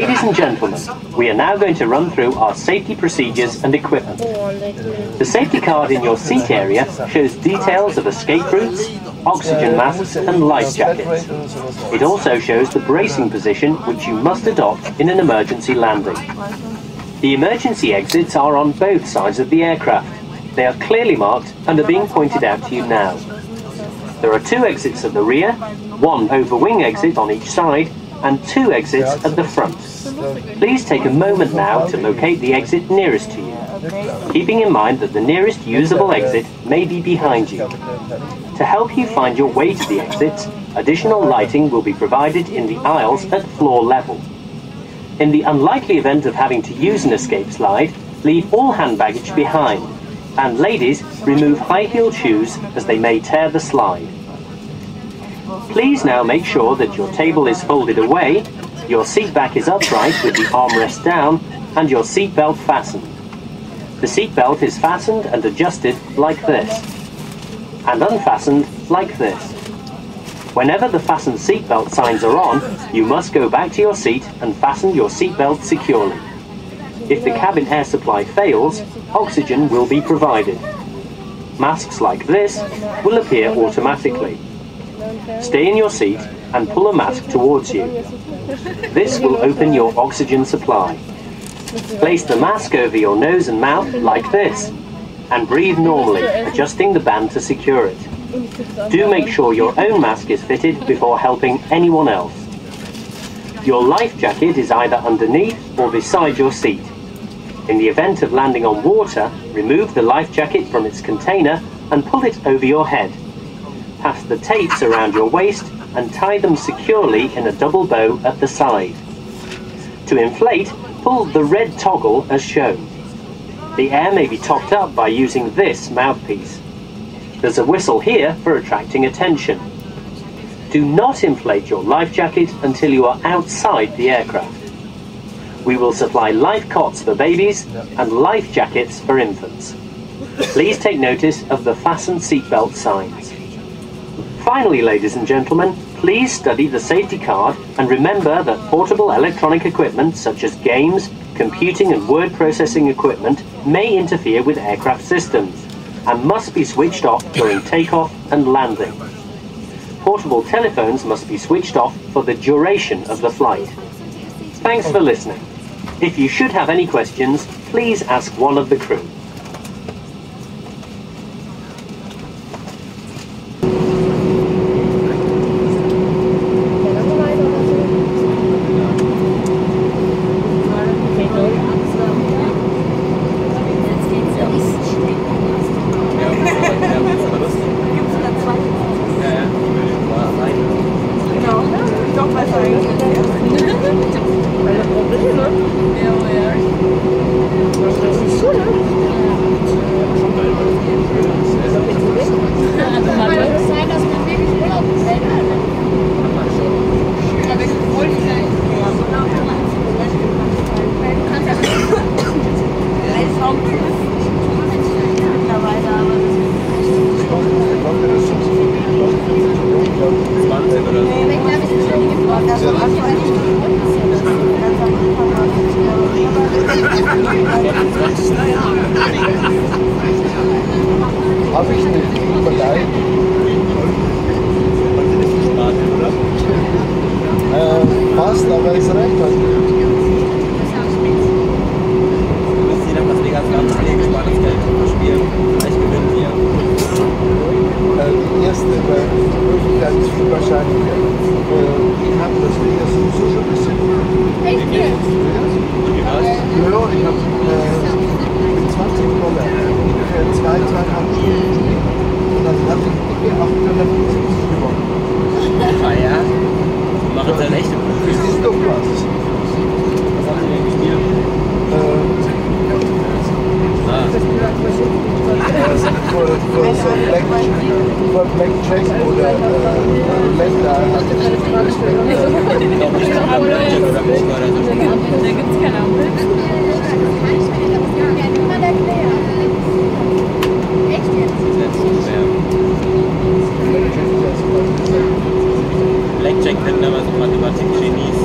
Ladies and gentlemen, we are now going to run through our safety procedures and equipment. The safety card in your seat area shows details of escape routes, oxygen masks and life jackets. It also shows the bracing position which you must adopt in an emergency landing. The emergency exits are on both sides of the aircraft. They are clearly marked and are being pointed out to you now. There are two exits at the rear, one over-wing exit on each side, and two exits at the front. Please take a moment now to locate the exit nearest to you, keeping in mind that the nearest usable exit may be behind you. To help you find your way to the exits, additional lighting will be provided in the aisles at floor level. In the unlikely event of having to use an escape slide, leave all hand baggage behind, and ladies, remove high-heeled shoes as they may tear the slide. Please now make sure that your table is folded away, your seat back is upright with the armrest down, and your seat belt fastened. The seat belt is fastened and adjusted like this, and unfastened like this. Whenever the fastened seatbelt signs are on, you must go back to your seat and fasten your seatbelt securely. If the cabin air supply fails, oxygen will be provided. Masks like this will appear automatically. Stay in your seat and pull a mask towards you. This will open your oxygen supply. Place the mask over your nose and mouth like this and breathe normally, adjusting the band to secure it. Do make sure your own mask is fitted before helping anyone else. Your life jacket is either underneath or beside your seat. In the event of landing on water, remove the life jacket from its container and pull it over your head. Pass the tapes around your waist and tie them securely in a double bow at the side. To inflate, pull the red toggle as shown. The air may be topped up by using this mouthpiece. There's a whistle here for attracting attention. Do not inflate your life jacket until you are outside the aircraft. We will supply life cots for babies and life jackets for infants. Please take notice of the fastened seatbelt signs. Finally, ladies and gentlemen, please study the safety card and remember that portable electronic equipment such as games, computing and word processing equipment may interfere with aircraft systems and must be switched off during takeoff and landing. Portable telephones must be switched off for the duration of the flight. Thanks for listening. If you should have any questions, please ask one of the crew. Ich habe das Ding sowieso schon ein bisschen. Ja, ich habe äh, mit 20 Dollar ungefähr zwei, zweieinhalb Stunden und dann hatte ich ungefähr 870 gewonnen. Ah ja. Machen dann echte Das ist doch. Was für, für, für, Black, für Black Checks oder äh, Länder hat er schon viel Respekt. Noch nicht zur Ampel oder nicht oder so. Da gibt es keine Ampel. Echt jetzt? Blackjack kennen aber so Mathematik-Genies.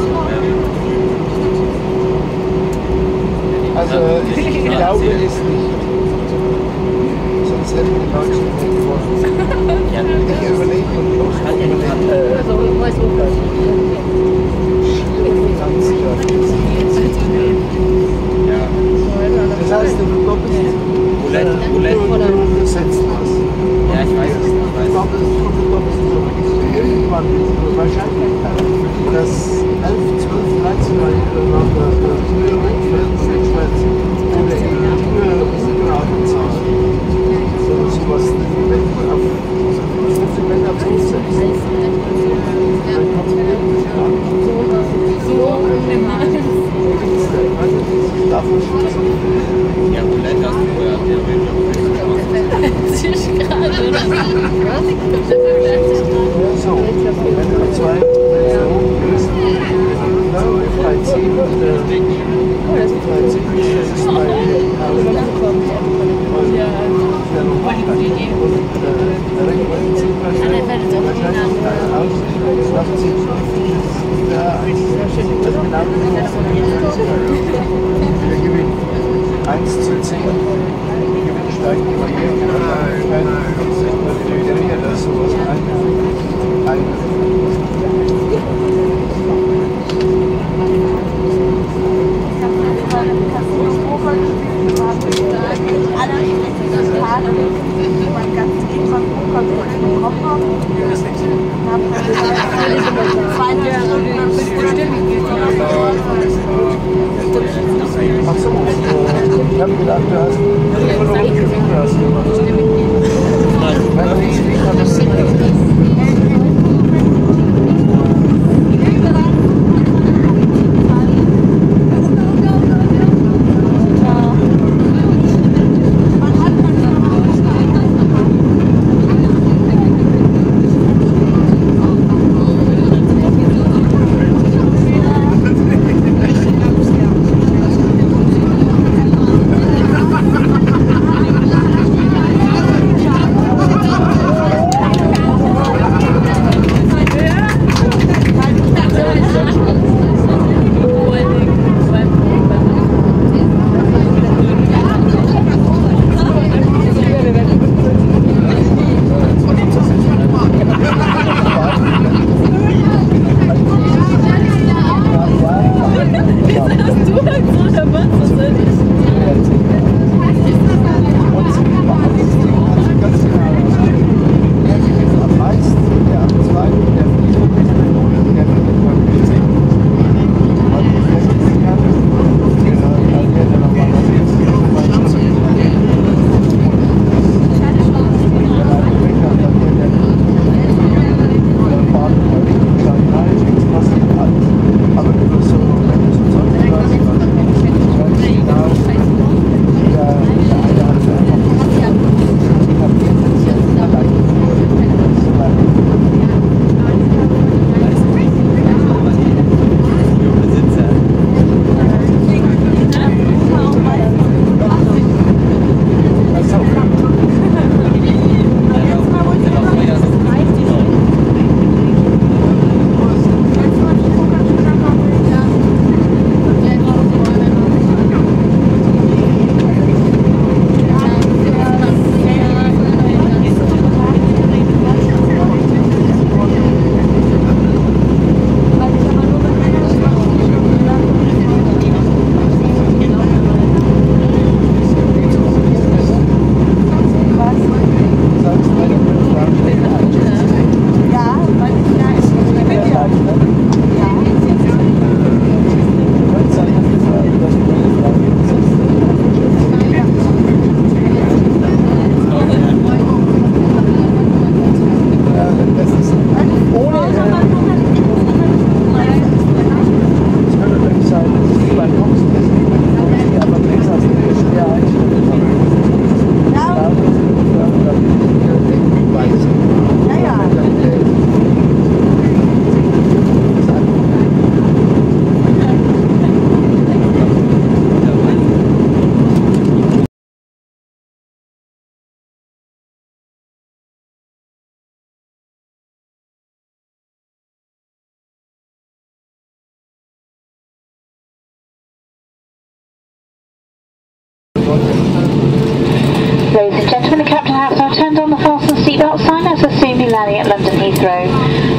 Also, ich glaube es nicht. Überlege. Also, 1 zu 10. Gewinn steigt immer hier. As will soon landing at London Heathrow.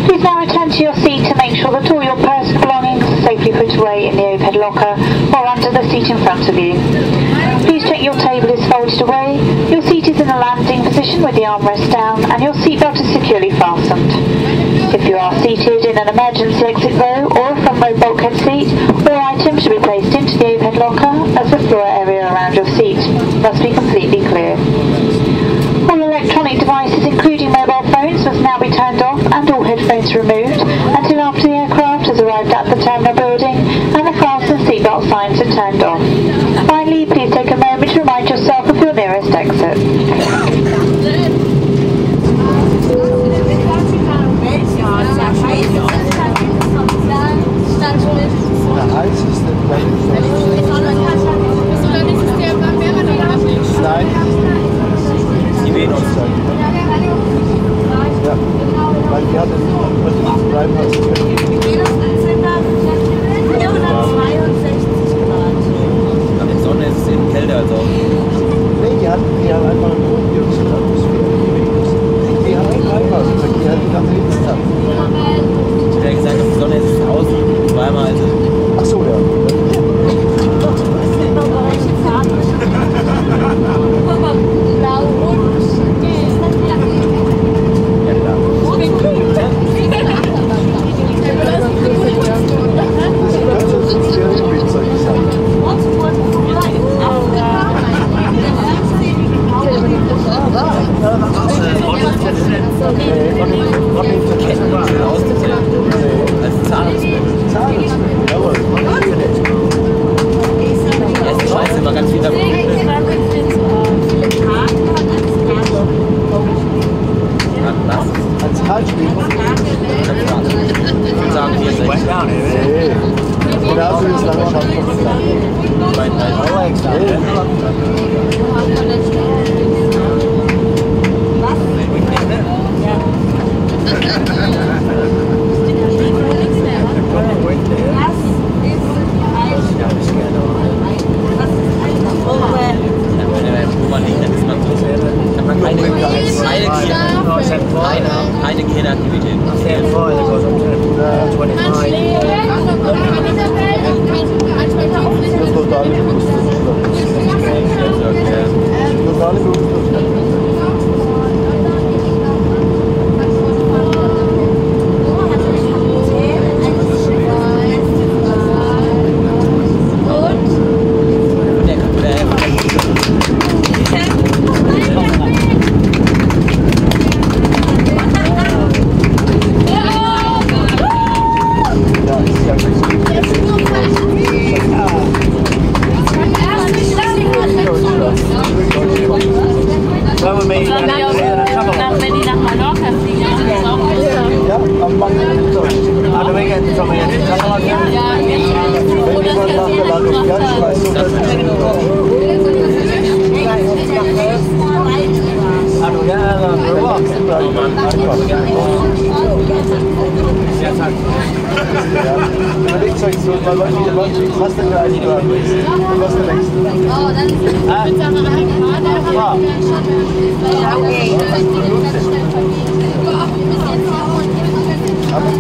Please now return to your seat to make sure that all your personal belongings are safely put away in the overhead locker or under the seat in front of you. Please check your table is folded away, your seat is in a landing position with the armrest down, and your seatbelt is securely fastened. If you are seated in an emergency exit row or a front row bulkhead seat, all items should be placed into the overhead locker as the floor area around your seat must be completely clear. Electronic devices, including mobile phones, must now be turned off and all headphones removed until after the aircraft has arrived at the terminal building and the fasten seatbelt signs are turned off. Finally, please take a moment to remind yourself of your nearest exit. Der sehen uns dann. Ja, weil wir hatten, was ich bleiben, schreiben habe. Okay. Ladies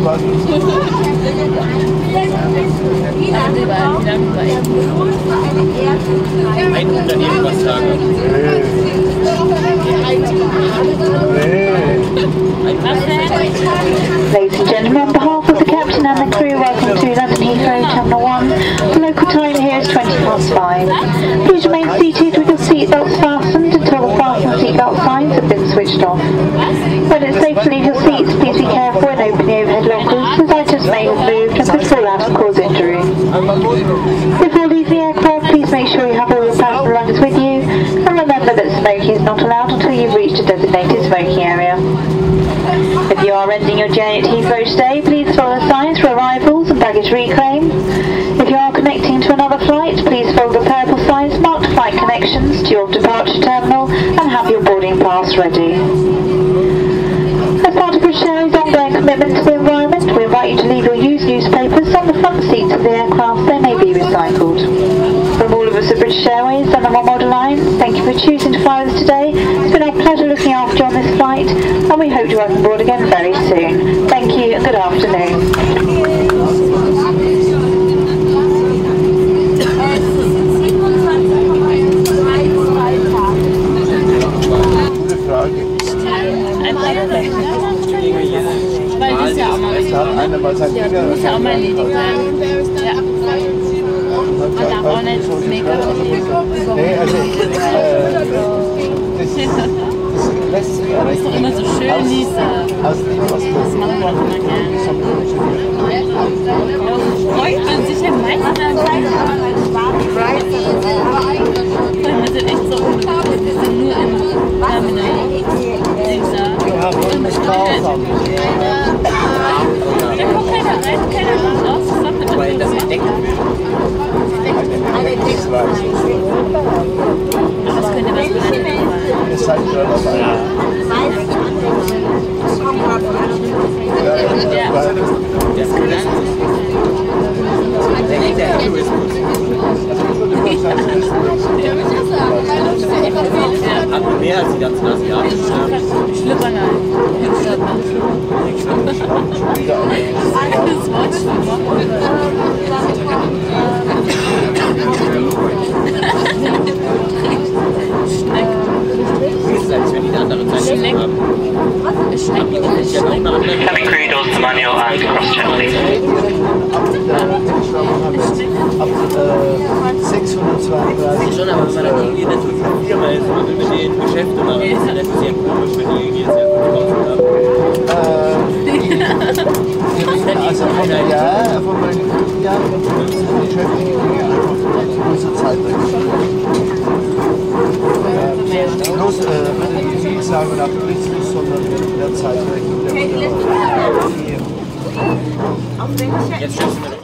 and gentlemen, on behalf of the captain and the crew, welcome to London Heathrow Terminal 1. The local time here is 20 past 5. Please remain switched off. When it's safe to leave your seats, please be careful and open the overhead lockers as items may have moved and could fall out and cause injury. Before leaving the aircraft, please make sure you have all your personal belongings with you and remember that smoking is not allowed until you've reached a designated smoking area. If you are ending your journey at Heathrow today, please follow signs for arrivals and baggage reclaim. If you are connecting to another flight, please follow the purple signs marked flight connections to your departure terminal and have your ready. As part of British Airways' ongoing commitment to the environment, we invite you to leave your used newspapers on the front seats of the aircraft. They may be recycled. From all of us at British Airways and the oneworld alliance, thank you for choosing to fly with us today. It's been our pleasure looking after you on this flight, and we hope to welcome aboard again very soon. Thank you and good afternoon. Hat einer mal sein Finger muss ja auch mal erledigt sein. Ja. Und dann auch nicht das Make-up. Nee, also, äh, das, das lässt sich Das ist doch immer so schön, aus, diese. aus dem, was Das machen wir doch immer gerne. Freut man sich ja meistens. Weil wir sind echt so unbekannt. Wir sind nur im Terminal. Dieser. Ja, wollen mich kaufen. Da kommt keiner rein, keiner kommt raus. Weil das entdecken will. Das war das könnte was sein. Das ist halt schon auf einer. Ja, ja. mehr als die ganzen asiatischen Staaten. Schlimmern Alles Wort Wie ist als wenn die eine andere haben? Was? Schleck. Schleck. Come credos manual and cross-channeling ab äh, 632 Schon, aber wenn man dann irgendwie nicht so viel Firma ist, man will mit denen Geschäfte machen, das ist ja nicht sehr komisch, wenn die haben. äh, also von der Jahr, von meinen fünf Jahren beschäftige ich mich einfach große Zeit äh, Bloß äh, ich sagen nach Christus, sondern in der Zeitrechnung der Moderne. Jetzt schätzen wir